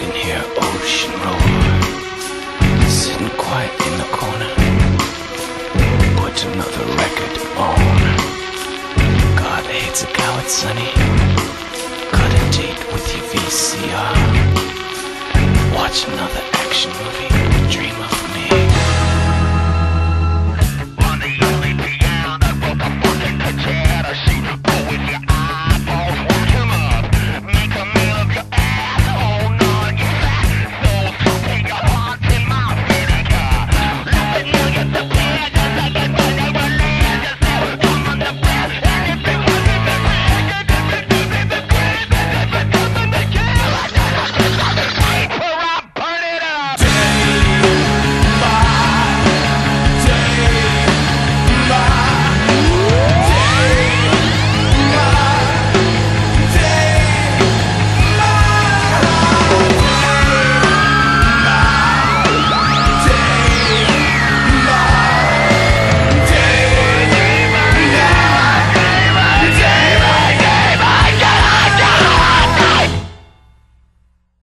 can hear ocean roar Sitting quiet in the corner. Put another record on. God hates a coward, sonny Cut a date with your VCR Watch another action movie.